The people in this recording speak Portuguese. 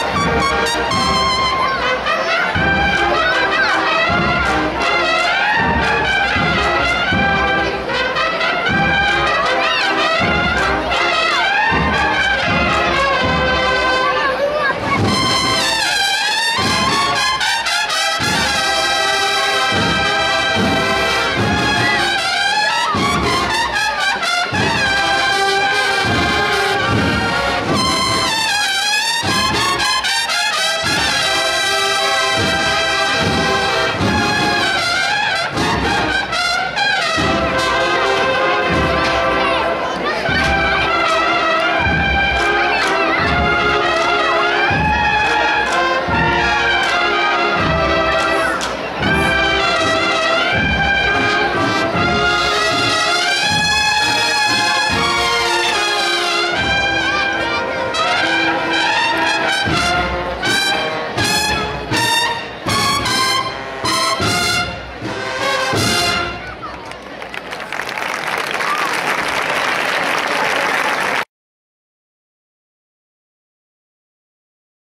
Música